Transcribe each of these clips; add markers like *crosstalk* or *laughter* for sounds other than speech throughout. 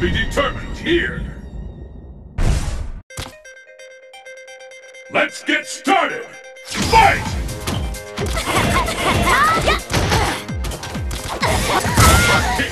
be determined here. Let's get started! Fight! *laughs* Ah, Kick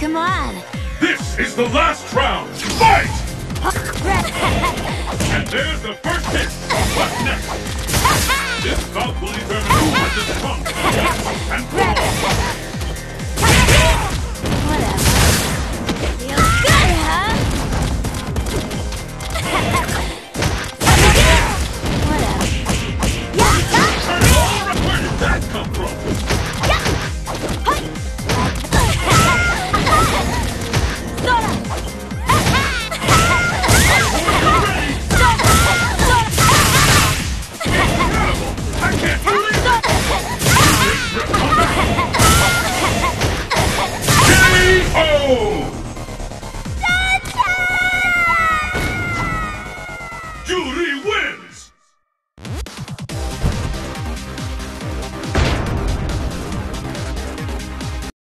Come on. This is the last round! Fight! *laughs* And there's the first hit! What's next? This bout will determine who has the strongest and